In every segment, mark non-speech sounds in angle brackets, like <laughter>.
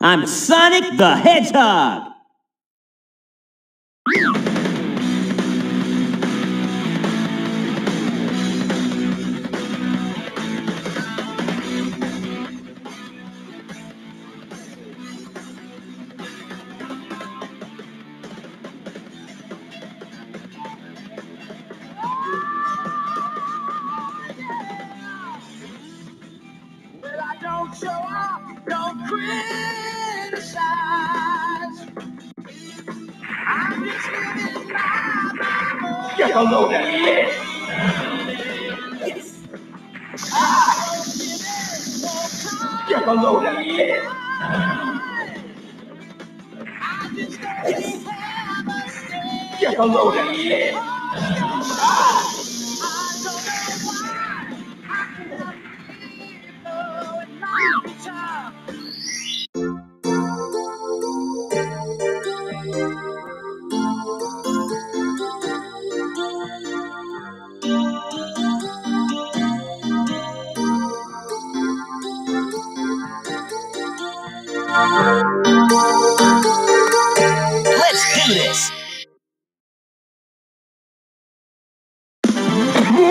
I'm Sonic the Hedgehog!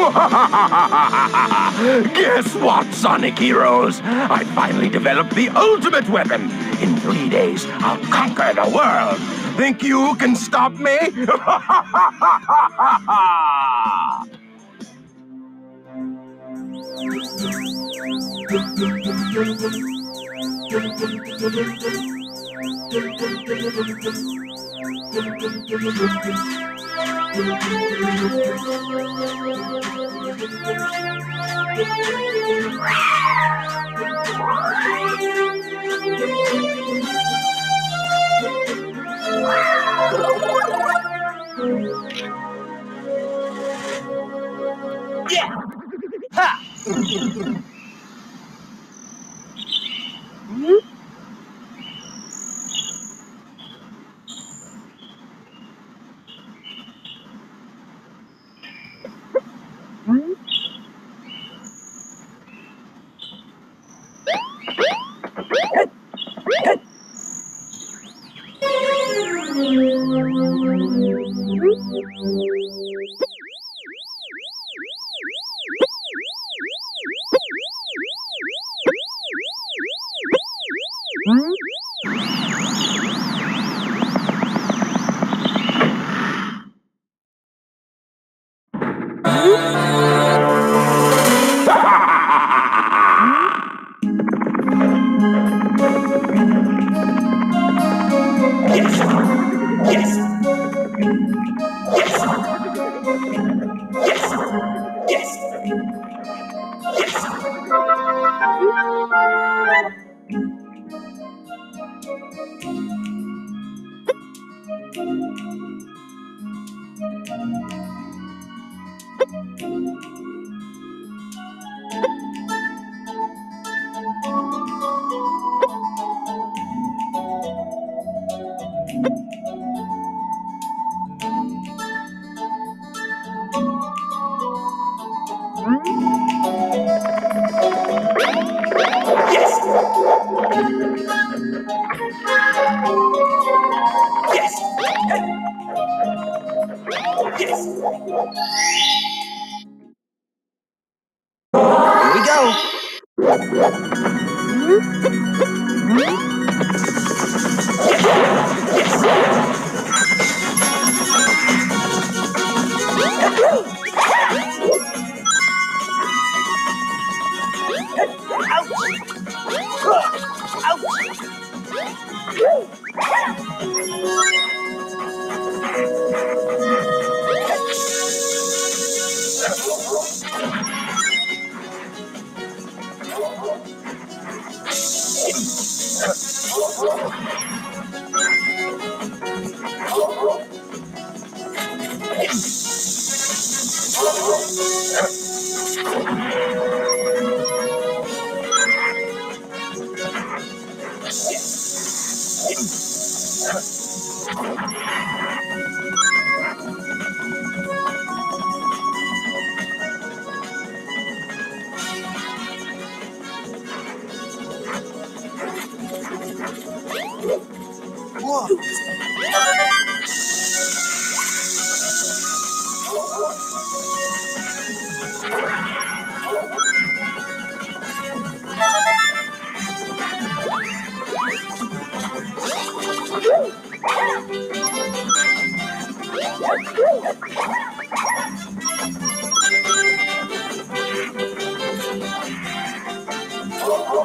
<laughs> Guess what, Sonic Heroes? I finally developed the ultimate weapon. In three days, I'll conquer the world. Think you can stop me? <laughs> Yeah. Ha. hmm?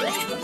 Yes!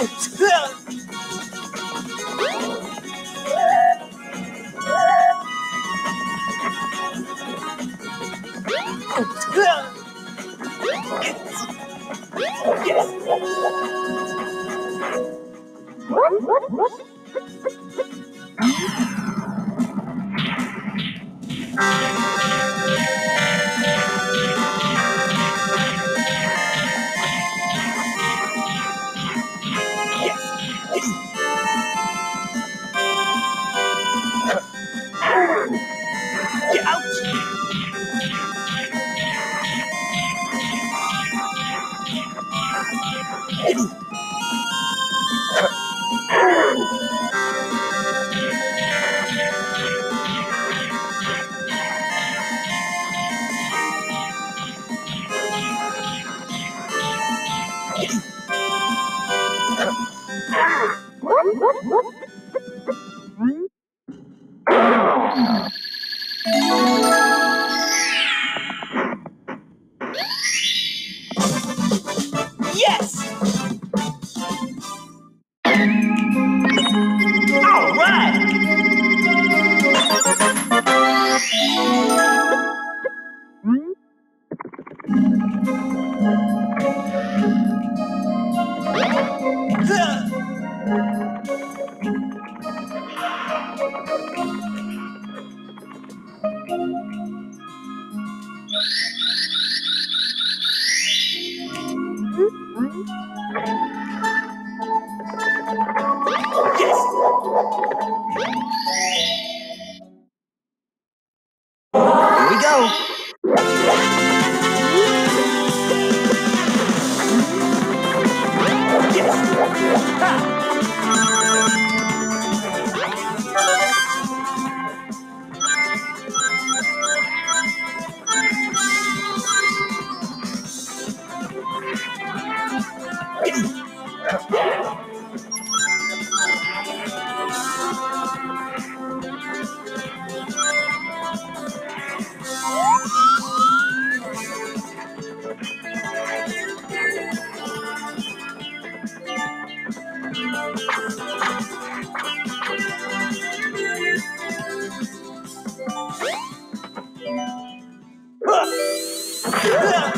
out. Yeah. 对 <laughs> 啊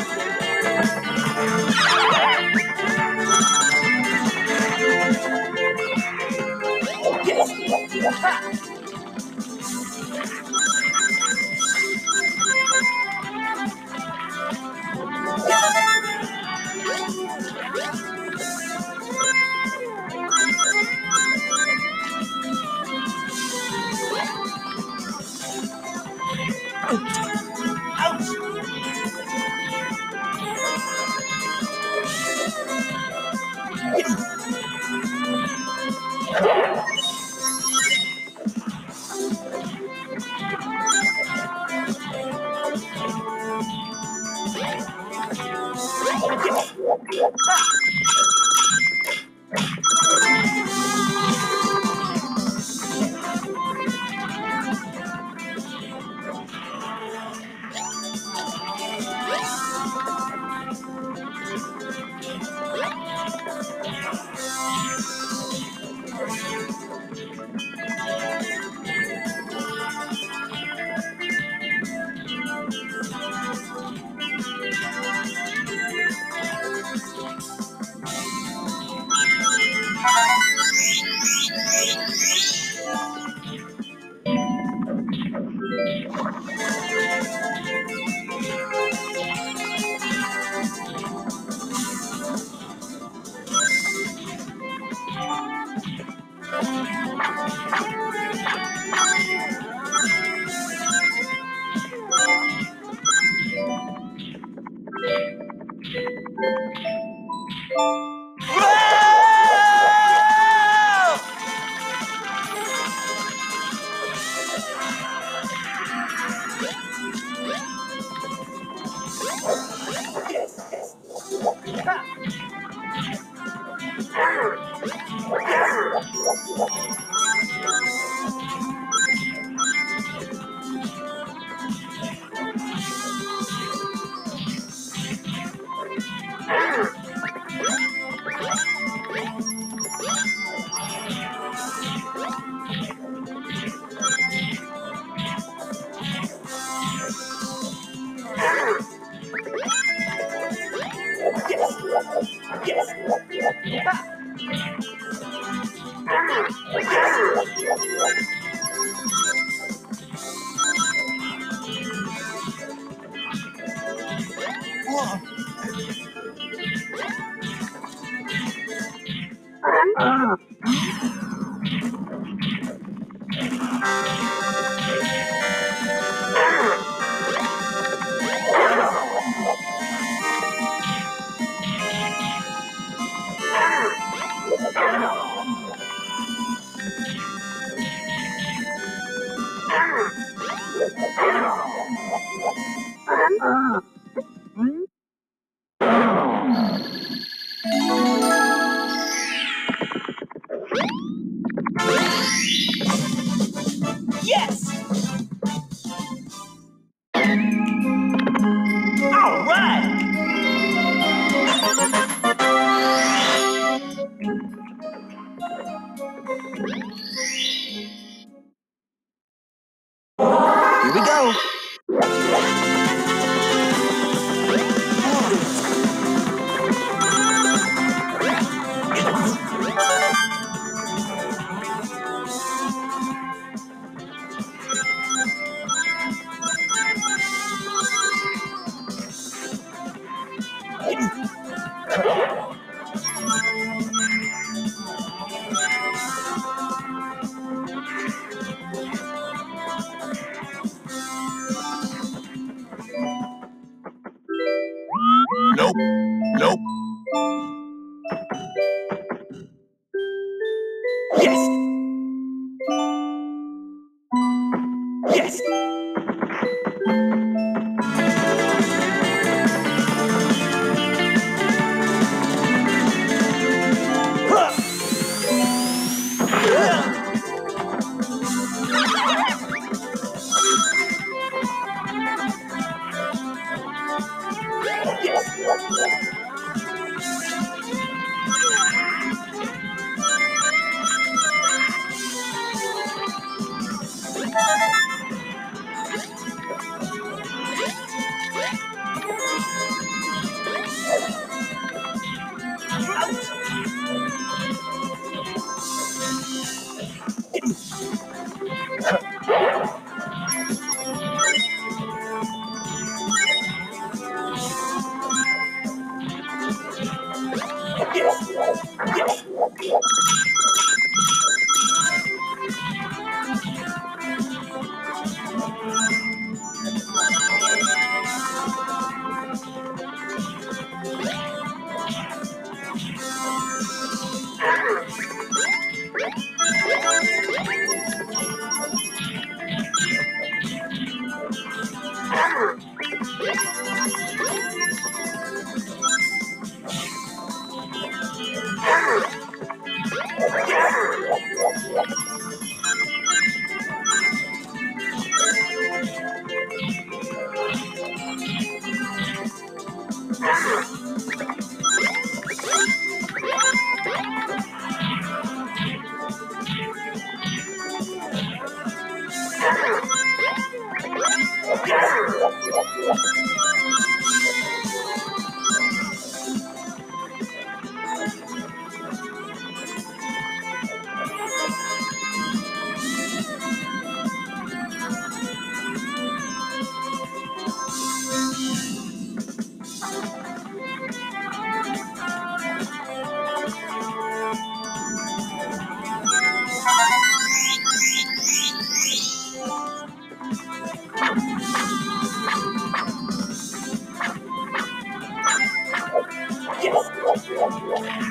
Yeah.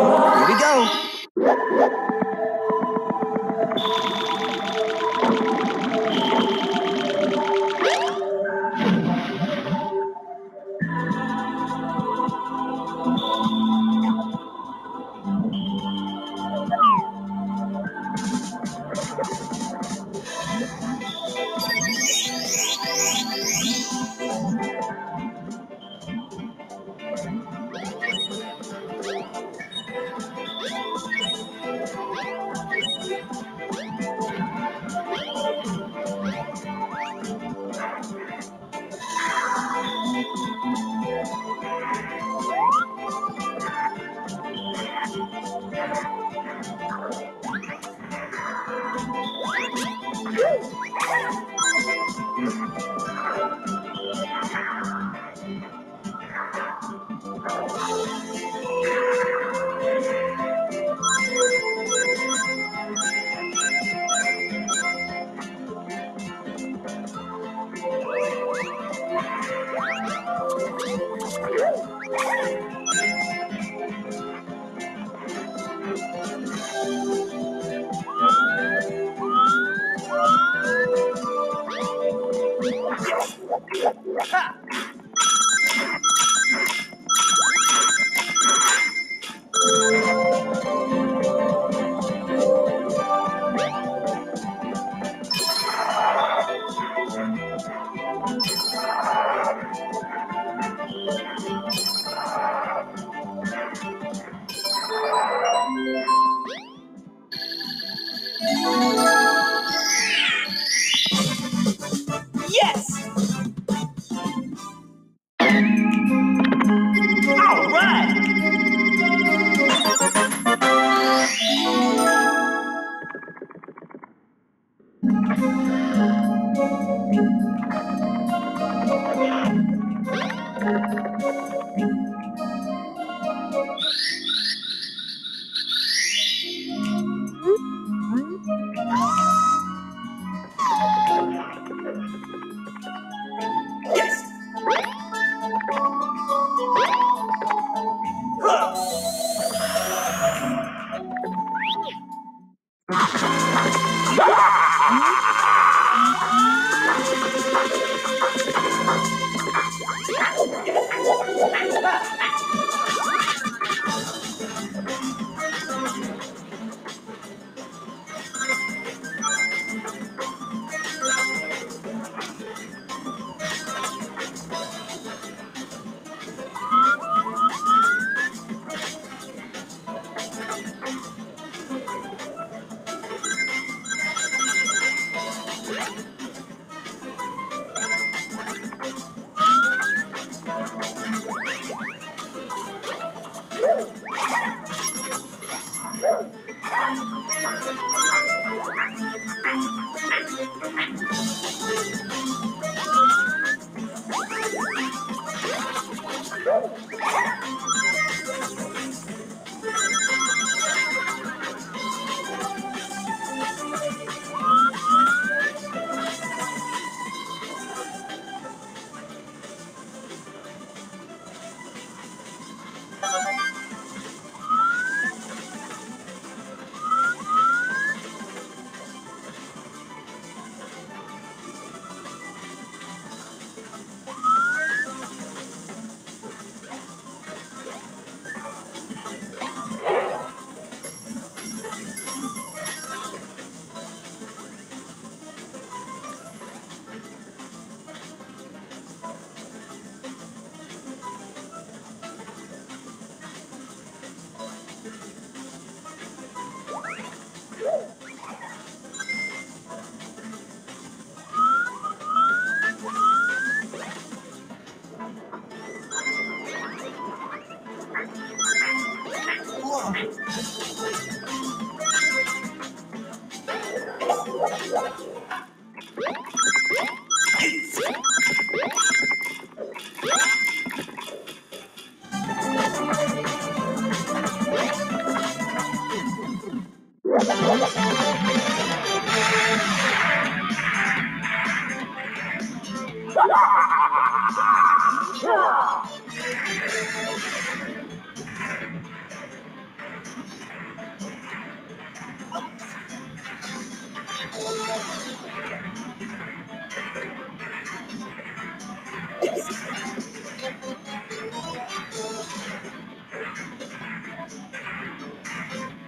아 Ha!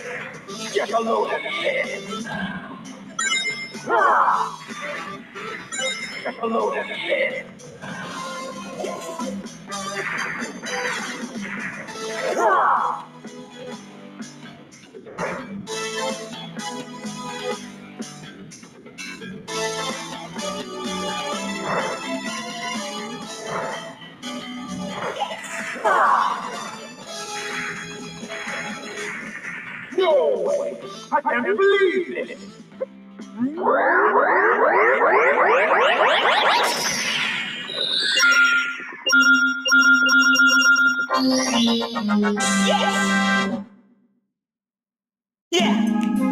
Ed. Hello, Ed. Yes, hello, Ed. Yes, hello, Ed. No! I can't believe it! Yeah! Yes!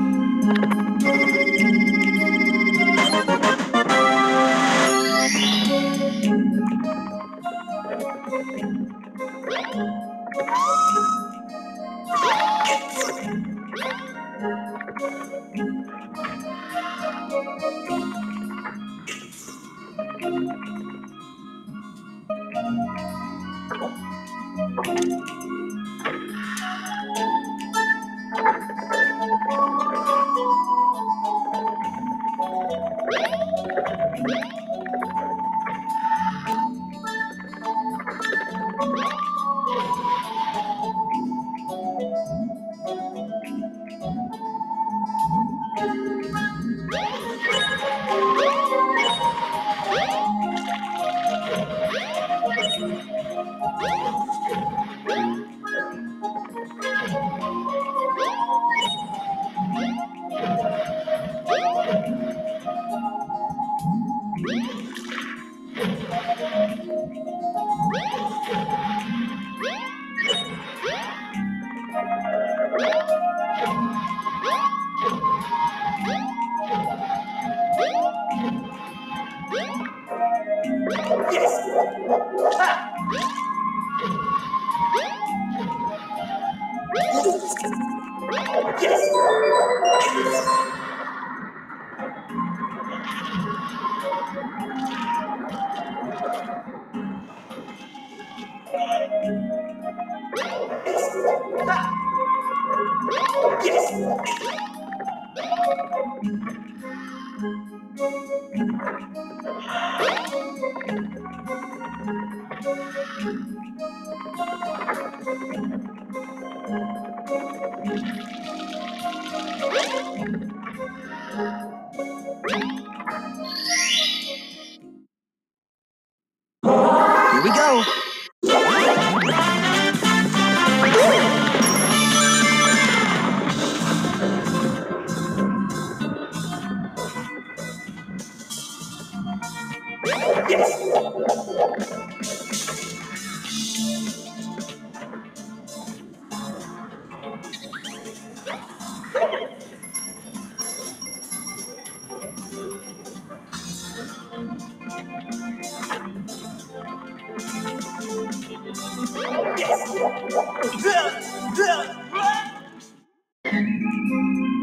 Ha!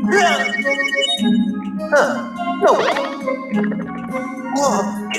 Huh. No. Whoa.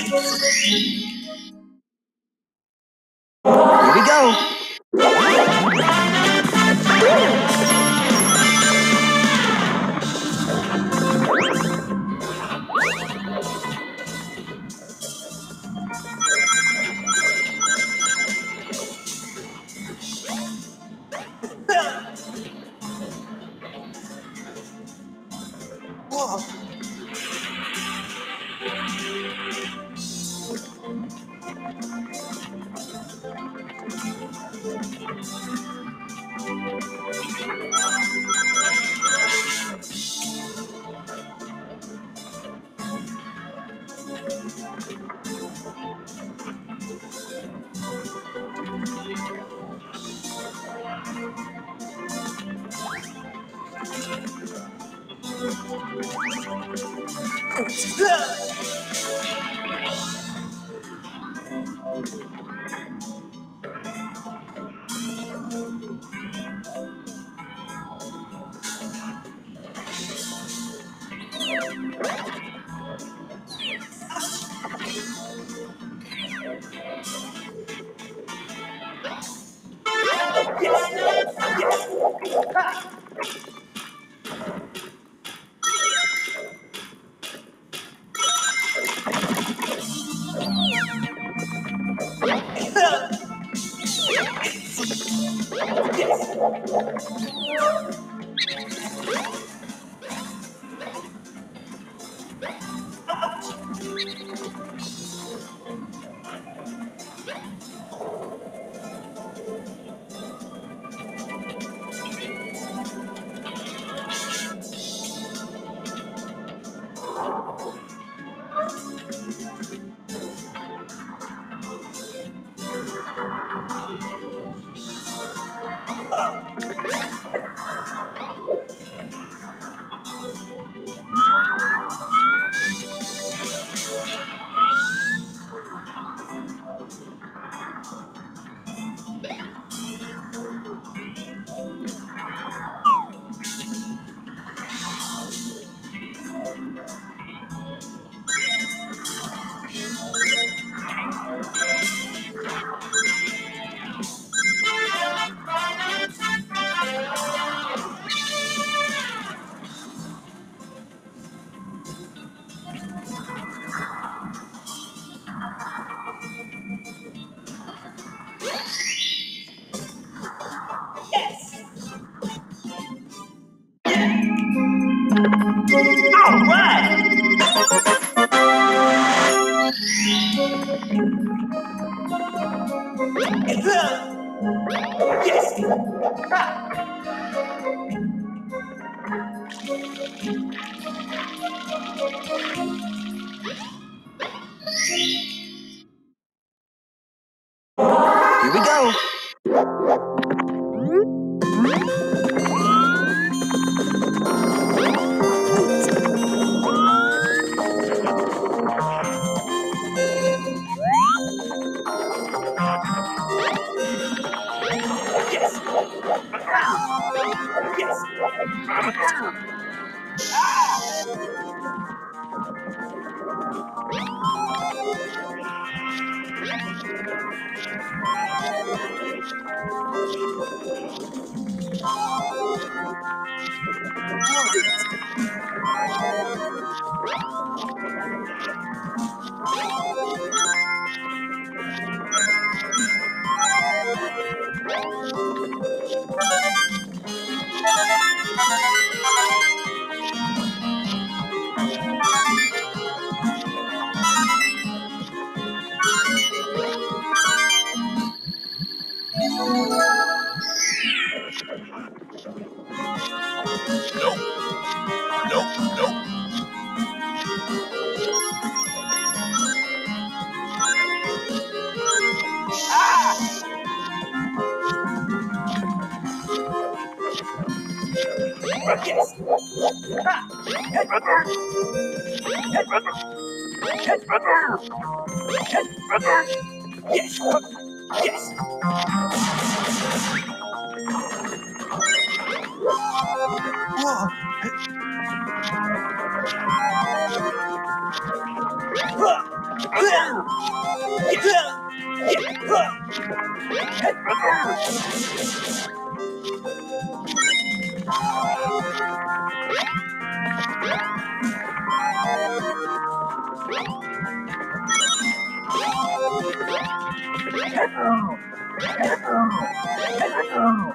Ha! <laughs> Yes. <laughs> Ha. Yes. Yes. Yes! Oh.